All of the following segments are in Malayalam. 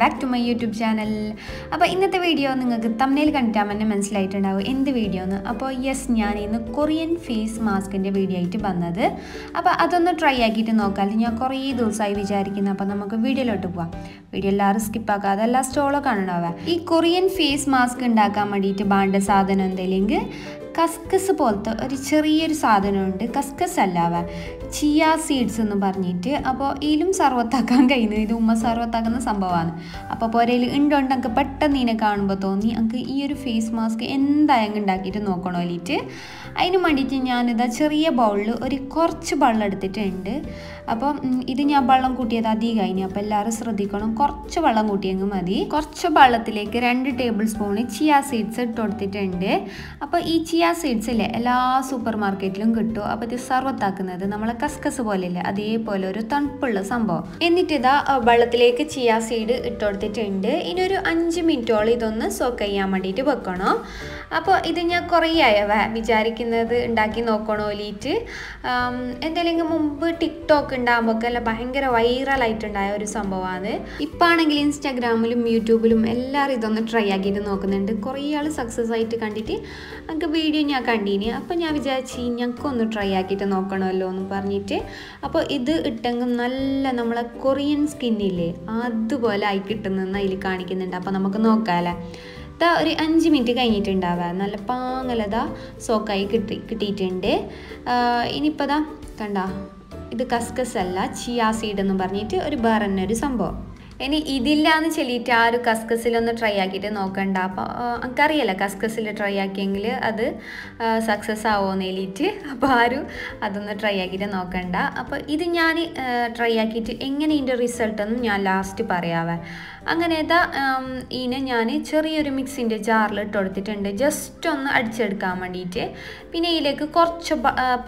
Back to my YouTube channel. അപ്പോൾ ഇന്നത്തെ വീഡിയോ നിങ്ങൾക്ക് തമ്മിൽ കണ്ടിട്ടാൽ തന്നെ മനസ്സിലായിട്ടുണ്ടാവും. എന്ത് വീഡിയോ എന്ന്? അപ്പോൾ യെസ് ഞാൻ ഇന്ന് കൊറിയൻ ഫേസ് മാസ്കിന്റെ വീഡിയോ ആയിട്ട് വന്നത്. അപ്പോൾ അതൊന്ന് ട്രൈ ആക്കിയിട്ട് നോക്കാം. ഞാൻ കുറേ ദിവസമായി വിചാരിക്കുന്നു. അപ്പോൾ നമുക്ക് വീഡിയോയിലോട്ട് പോവാം. വീഡിയോ എല്ലാവരും സ്കിപ്പാക്കാതെ എല്ലാ സ്റ്റോളൊക്കെ കാണണ്ടാവുക ഈ കൊറിയൻ ഫേസ് മാസ്ക് ഉണ്ടാക്കാൻ വേണ്ടിയിട്ട് വേണ്ട സാധനം എന്തെങ്കിലും കസ്കസ് പോലത്തെ ഒരു ചെറിയൊരു സാധനമുണ്ട്. കസ്കസ് അല്ലാവ ചിയ സീഡ്സ് എന്ന് പറഞ്ഞിട്ട് അപ്പോൾ ഇതിലും സർവത്താക്കാൻ കഴിയുന്നത് ഇത് ഉമ്മ സർവത്താക്കുന്ന സംഭവമാണ്. അപ്പോൾ പുരയിൽ എനിക്ക് പെട്ടെന്ന് ഇതിനെ കാണുമ്പോൾ തോന്നി നമുക്ക് ഈ ഒരു ഫേസ് മാസ്ക് എന്തായാലും ഉണ്ടാക്കിയിട്ട് നോക്കണോ വേണ്ടിയിട്ട് അതിന് വേണ്ടിയിട്ട് ഞാനിതാ ചെറിയ ബൗളിൽ ഒരു കുറച്ച് വെള്ളം എടുത്തിട്ടുണ്ട്. അപ്പം ഇത് ഞാൻ വെള്ളം കൂട്ടിയത് അധികം കഴിഞ്ഞു അപ്പോൾ എല്ലാവരും ശ്രദ്ധിക്കണം. കുറച്ച് വെള്ളം കൂട്ടിയെങ്കിൽ മതി. കുറച്ച് വെള്ളത്തിലേക്ക് രണ്ട് ടേബിൾ സ്പൂണ് ചിയ സീഡ്സ് ഇട്ട് കൊടുത്തിട്ടുണ്ട്. അപ്പോൾ ഈ ചിയ സീഡ്സ് ഇല്ലേ എല്ലാ സൂപ്പർ മാർക്കറ്റിലും കിട്ടും. അപ്പോൾ ഇത് സർവത്താക്കുന്നത് നമ്മളെ കസ്കസ് പോലെ ഇല്ലേ അതേപോലെ ഒരു തണുപ്പുള്ള സംഭവം. എന്നിട്ട് ഇതാ വെള്ളത്തിലേക്ക് ചിയ സീഡ് ഇട്ട് കൊടുത്തിട്ടുണ്ട് ഇനി ഒരു അഞ്ച് മിനിറ്റോളം ഇതൊന്ന് സോക്ക് ചെയ്യാൻ വേണ്ടിയിട്ട് വെക്കണം. അപ്പോൾ ഇത് ഞാൻ കുറേ ആയവ വിചാരിക്കുന്നത് ഉണ്ടാക്കി നോക്കണോ ലീറ്റ്? എന്തെങ്കിലും മുമ്പ് ടിക്ടോക്ക് ഉണ്ടാകുമ്പോൾ അല്ല ഭയങ്കര വൈറലായിട്ടുണ്ടായ ഒരു സംഭവമാണ് ഇപ്പം ആണെങ്കിൽ ഇൻസ്റ്റാഗ്രാമിലും യൂട്യൂബിലും എല്ലാവരും ഇതൊന്ന് ട്രൈ ആക്കിയിട്ട് നോക്കുന്നുണ്ട്. കുറേ ആൾ സക്സസ് ആയിട്ട് കണ്ടിട്ട് നമുക്ക് ഞാൻ കണ്ടീനി. അപ്പോൾ ഞാൻ വിചാരിച്ചു ഞങ്ങൾക്കൊന്ന് ട്രൈ ആക്കിയിട്ട് നോക്കണമല്ലോ എന്ന് പറഞ്ഞിട്ട്. അപ്പോൾ ഇത് ഇട്ടെങ്കിൽ നല്ല നമ്മളെ കൊറിയൻ സ്കിന്നില്ലേ അതുപോലെ ആയി കിട്ടുന്നെന്ന് അതിൽ കാണിക്കുന്നുണ്ട്. അപ്പോൾ നമുക്ക് നോക്കാമല്ലേ ഇതാ ഒരു അഞ്ച് മിനിറ്റ് കഴിഞ്ഞിട്ടുണ്ടാവുക. നല്ല പാങ്ങലതാ സോക്കായി കിട്ടി കിട്ടിയിട്ടുണ്ട്. ഇനിയിപ്പോൾ ദാ കണ്ട. ഇത് കസ്കസ് അല്ല ചിയാ സീഡ് എന്ന് പറഞ്ഞിട്ട് ഒരു വേറെ ഒരു സംഭവം. ഇനി ഇതില്ലാന്ന് ചൊല്ലിയിട്ട് ആ ഒരു കസ്കസിലൊന്ന് ട്രൈ ആക്കിയിട്ട് നോക്കണ്ട. അപ്പോൾ എനിക്കറിയില്ല കസ്കസിൽ ട്രൈ ആക്കിയെങ്കിൽ അത് സക്സസ് ആവുമെന്ന് എലിയിട്ട് അപ്പോൾ ആരും അതൊന്ന് ട്രൈ ആക്കിയിട്ട് നോക്കണ്ട. അപ്പോൾ ഇത് ഞാൻ ട്രൈ ആക്കിയിട്ട് എങ്ങനെ ഇതിന്റെ റിസൾട്ടെന്ന് ഞാൻ ലാസ്റ്റ് പറയാവേ. അങ്ങനെ ഇതാ ഇതിനെ ഞാൻ ചെറിയൊരു മിക്സിന്റെ ജാറിൽ ഇട്ട് കൊടുത്തിട്ടുണ്ട് ജസ്റ്റ് ഒന്ന് അടിച്ചെടുക്കാൻ വേണ്ടിയിട്ട് പിന്നെ ഇതിലേക്ക് കുറച്ച്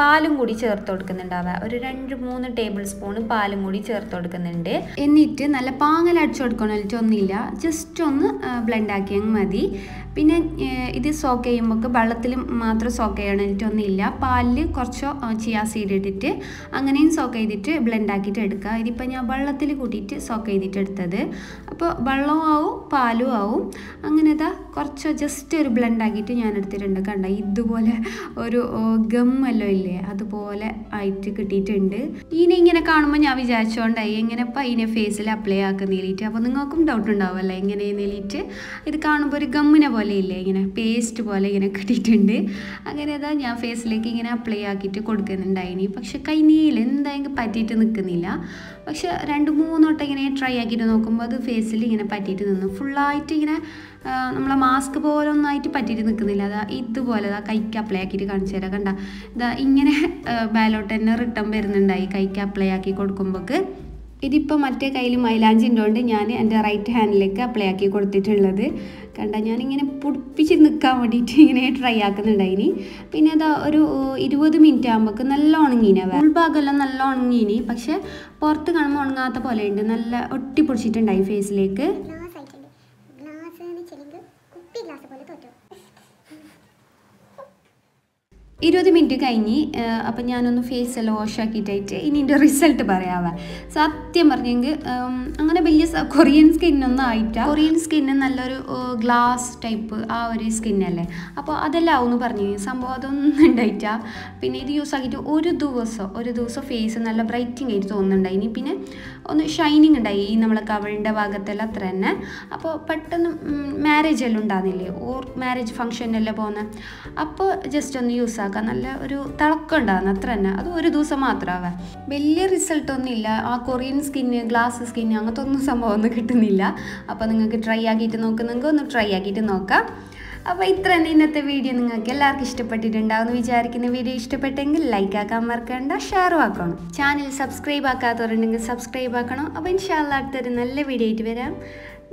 പാലും കൂടി ചേർത്ത് കൊടുക്കുന്നുണ്ടാവുക ഒരു രണ്ട് മൂന്ന് ടേബിൾ സ്പൂൺ പാലും കൂടി ചേർത്ത് കൊടുക്കുന്നുണ്ട്. എന്നിട്ട് നല്ല പാങ്ങൽ അടിച്ചു കൊടുക്കണമെന്നിട്ടൊന്നുമില്ല ജസ്റ്റ് ഒന്ന് ബ്ലെൻഡ് ആക്കിയാൽ മതി. പിന്നെ ഇത് സോക്ക് ചെയ്യുമ്പോൾ വെള്ളത്തിൽ മാത്രം സോക്ക് ചെയ്യണമെന്നിട്ട് ഒന്നുമില്ല പാലിൽ കുറച്ചോ ചിയാ സീഡ് ഇട്ടിട്ട് അങ്ങനെയും സോക്ക് ചെയ്തിട്ട് ബ്ലെൻഡ് ആക്കിയിട്ട് എടുക്കുക. ഇതിപ്പോൾ ഞാൻ വെള്ളത്തിൽ കൂട്ടിയിട്ട് സോക്ക് ചെയ്തിട്ട് എടുത്തത്. അപ്പോൾ വെള്ളവും ആവും പാലും ആവും. അങ്ങനെ കുറച്ചോ ജസ്റ്റ് ഒരു ബ്ലെൻഡ് ആക്കിയിട്ട് ഞാൻ എടുത്തിട്ടുണ്ട്. കണ്ട? ഇതുപോലെ ഒരു ഗമ്മല്ലോ ഇല്ലേ? അതുപോലെ ആയിട്ട് കിട്ടിയിട്ടുണ്ട്. ഇനി ഇങ്ങനെ കാണുമ്പോൾ ഞാൻ വിചാരിച്ചോണ്ടായി എങ്ങനെ ഇപ്പം ഇതിനെ ഫേസിൽ അപ്ലൈ ആക്കുന്നതിലിട്ട് അപ്പോൾ നിങ്ങൾക്കും ഡൗട്ട് ഉണ്ടാവുമല്ലോ എങ്ങനെ എന്നിട്ട് ഇത് കാണുമ്പോൾ ഒരു ഗമ്മിനെ പോലെ ഇല്ലേ ഇങ്ങനെ പേസ്റ്റ് പോലെ ഇങ്ങനെ കിട്ടിയിട്ടുണ്ട്. അങ്ങനെ അതാ ഞാൻ ഫേസിലേക്ക് ഇങ്ങനെ അപ്ലൈ ആക്കിയിട്ട് കൊടുക്കുന്നുണ്ടായിനി പക്ഷെ കൈ നീല എന്തായെങ്കിൽ പറ്റിയിട്ട് നിൽക്കുന്നില്ല. പക്ഷെ രണ്ട് മൂന്നോട്ടം ഇങ്ങനെ ട്രൈ ആക്കിയിട്ട് നോക്കുമ്പോൾ അത് ഫേസിൽ ഇങ്ങനെ പറ്റിയിട്ട് നിന്നു. ഫുള്ളായിട്ട് ഇങ്ങനെ നമ്മളെ മാസ്ക് പോലെ ഒന്നായിട്ട് പറ്റിയിട്ട് നിൽക്കുന്നില്ല. അതാ ഇതുപോലെ അതാ കൈക്ക് അപ്ലൈ ആക്കിയിട്ട് കാണിച്ചു തരാം. കണ്ട ഇതാ ഇങ്ങനെ ബാലോട്ട് തന്നെ റിട്ടേൺ വരുന്നുണ്ടായി. കൈക്ക് അപ്ലൈ ആക്കി കൊടുക്കുമ്പോൾക്ക് ഇതിപ്പോൾ മറ്റേ കയ്യിൽ മൈലാഞ്ചി ഉണ്ടോണ്ട് ഞാൻ എന്റെ റൈറ്റ് ഹാൻഡിലേക്ക് അപ്ലൈ ആക്കി കൊടുത്തിട്ടുള്ളത്. കണ്ട ഞാനിങ്ങനെ പൊടിപ്പിച്ച് നിൽക്കാൻ വേണ്ടിയിട്ട് ഇങ്ങനെ ട്രൈ ആക്കുന്നുണ്ടായിനി. പിന്നെ അതാ ഒരു ഇരുപത് മിനിറ്റ് ആകുമ്പോൾ നല്ല ഉണങ്ങീന ഉൾഭാഗമെല്ലാം നല്ല ഉണങ്ങീനി. പക്ഷേ പുറത്ത് കാണുമ്പോൾ ഉണങ്ങാത്ത പോലെ ഉണ്ട് നല്ല ഒട്ടിപ്പൊടിച്ചിട്ടുണ്ടായി ഫേസിലേക്ക് ഗ്ലാസ് പോലെ ഇരുപത് മിനിറ്റ് കഴിഞ്ഞ് അപ്പം ഞാനൊന്ന് ഫേസ് എല്ലാം വാഷ് ആക്കിയിട്ടായിട്ട് ഇനി എന്റെ റിസൾട്ട് പറയാവേ. സത്യം പറഞ്ഞെങ്കിൽ അങ്ങനെ വലിയ കൊറിയൻ സ്കിന്നൊന്നും ആയിട്ടാ. കൊറിയൻ സ്കിന്ന് നല്ലൊരു ഗ്ലാസ് ടൈപ്പ് ആ ഒരു സ്കിന്നല്ലേ അപ്പോൾ അതെല്ലാം ആവുമെന്ന് പറഞ്ഞു സംഭവം അതൊന്നും ഉണ്ടായിട്ടാ. പിന്നെ ഇത് യൂസ് ആക്കിയിട്ട് ഒരു ദിവസം ഒരു ദിവസം ഫേസ് നല്ല ബ്രൈറ്റിംഗ് ആയിട്ട് തോന്നുന്നുണ്ടായി. ഇനി പിന്നെ ഒന്ന് ഷൈനിങ് ഉണ്ടായി ഈ നമ്മളെ കവളിന്റെ ഭാഗത്തെല്ലാം അത്ര തന്നെ. അപ്പോൾ പെട്ടെന്ന് മാരേജ് എല്ലാം ഉണ്ടാകുന്നില്ലേ ഓർ മാരേജ് ഫംഗ്ഷനെല്ലാം പോകുന്ന അപ്പോൾ ജസ്റ്റ് ഒന്ന് യൂസ് ആക്കാം. നല്ല ഒരു തിളക്കം ഉണ്ടാകുന്ന അത്ര തന്നെ. അത് ഒരു ദിവസം മാത്രമാവേ വലിയ റിസൾട്ട് ഒന്നുമില്ല ആ കൊറിയൻ സ്കിന്ന് ഗ്ലാസ് സ്കിന്ന് അങ്ങനത്തെ ഒന്നും സംഭവം ഒന്നും കിട്ടുന്നില്ല. അപ്പോൾ നിങ്ങൾക്ക് ട്രൈ ആക്കിയിട്ട് നോക്കുന്നെങ്കിൽ ഒന്ന് ട്രൈ ആക്കിയിട്ട് നോക്കാം. അപ്പോൾ ഇത്ര തന്നെ ഇന്നത്തെ വീഡിയോ നിങ്ങൾക്ക് എല്ലാവർക്കും ഇഷ്ടപ്പെട്ടിട്ടുണ്ടാവും എന്ന് വിചാരിക്കുന്ന. വീഡിയോ ഇഷ്ടപ്പെട്ടെങ്കിൽ ലൈക്ക് ആക്കാൻ മറക്കണ്ട ഷെയറും ആക്കണം. ചാനൽ സബ്സ്ക്രൈബ് ആക്കാത്തവരുണ്ടെങ്കിൽ സബ്സ്ക്രൈബ് ആക്കണം. അപ്പോൾ ഇൻഷാല്ല അടുത്തൊരു നല്ല വീഡിയോ ആയിട്ട് വരാം.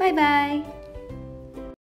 Bye bye